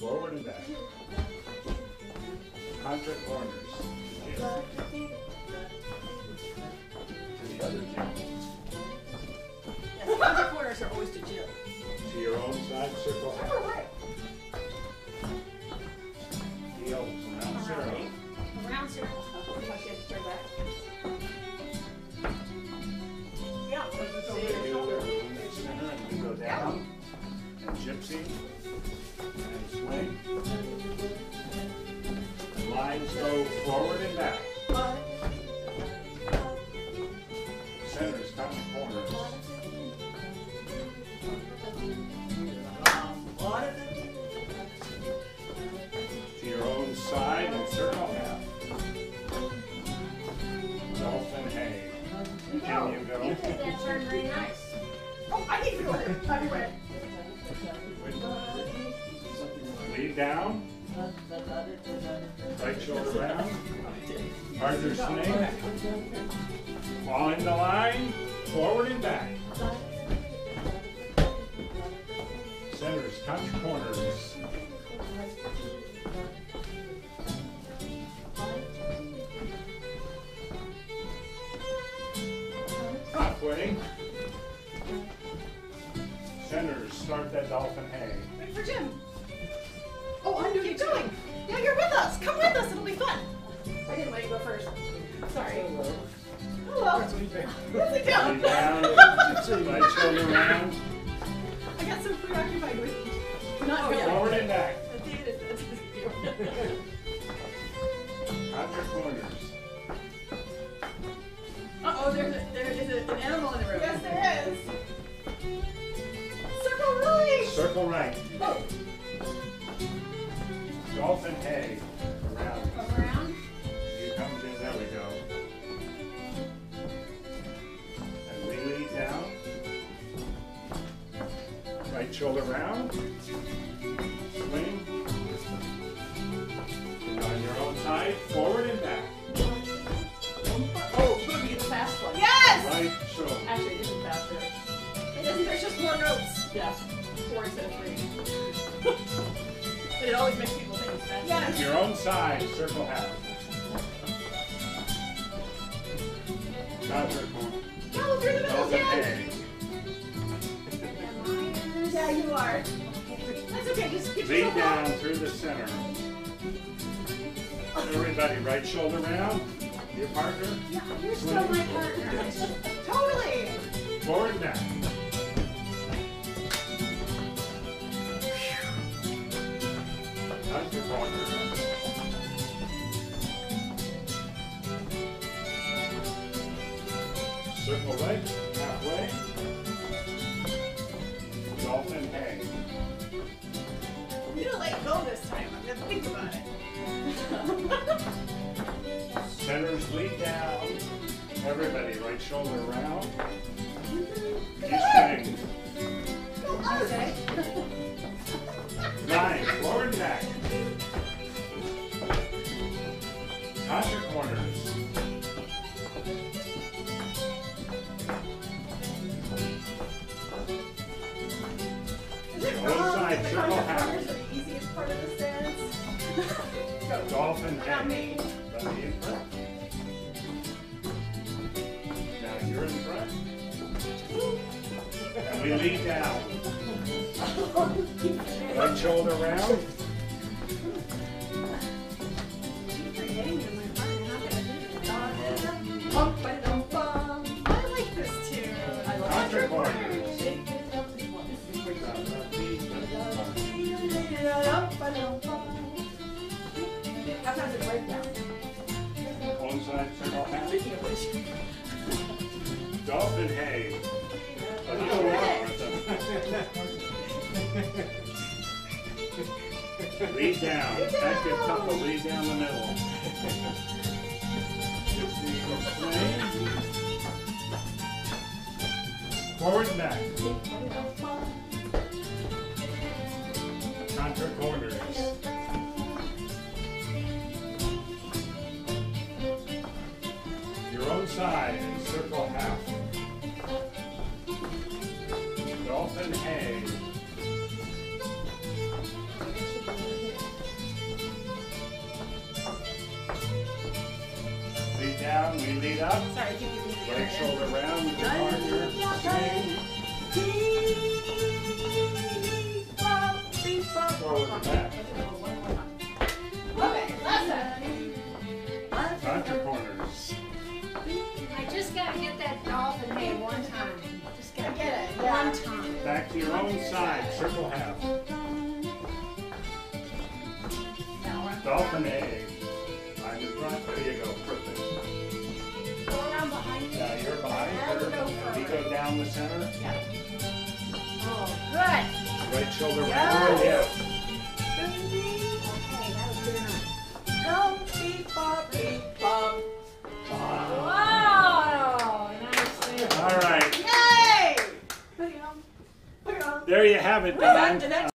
Forward and back. Contra corners. And lines go forward and back. Centers, come corners. To your own side and circle half. Dolphin hey. Jim, you go. You did that turn very nice. Oh, I need to go there. I'll. Lead down. Right shoulder round. Partner swing. Fall in the line. Forward and back. Centers, touch corners. Halfway. Centers, start that dolphin hey. Wait for Jim. Oh, I'm doing us. Come with us. It'll be fun. I didn't let you go first. Sorry. Oh, Hello. Oh, Sit Lead down. down. Right shoulder round. I got so preoccupied with not oh, going. Forward and back. That's it, that's it. Contra corners. Uh-oh, there's a, there is a, an animal in the room. Yes, there is. Circle right. Circle right. Dolphin hey. Around. around. You come in. There we go. And we lead down. Right shoulder round. Swing. And on your own side, forward and back. Oh, boogie, the fast one. Yes! Right shoulder. Actually, it isn't faster. It isn't, there's just more notes. Yeah, four instead of three. but it always makes people think it's faster. Yes. Your own side, circle half. Contra corner. No, through the middle Dolphin Yeah, you are. That's okay, just get Lead yourself down up. through the center. Everybody, right shoulder round. Your partner. Yeah, you're still my partner. totally. Forward back. Circle right, halfway. Dolphin hey. You don't let go this time. I'm gonna think about it. Centers lead down. Everybody, right shoulder round. Keep spinning. Okay. Nine, forward and back. Is it One side, the easiest part of the stance? Dolphin me. Let me in front. Now you're in front. And we lean down. Right shoulder round. Does it break down? One side, circle half. Speaking of which. Dolphin hey. Oh, you don't want Lead down. Back your couple. Lead down the middle. Forward and back. Contra corners. side and circle half. Dolphin A. Lead down, we lead up. Sorry, keep you Leg shoulder round with your partner. Swing. Forward and back. To your own side. Circle half. Dolphin A. I'm in front. There you go. Perfect. Go around behind you. Now you're behind her. You go down the center. Yeah. Oh, good. Right shoulder Yeah. round. Yeah. You have it. Well, Dan. the next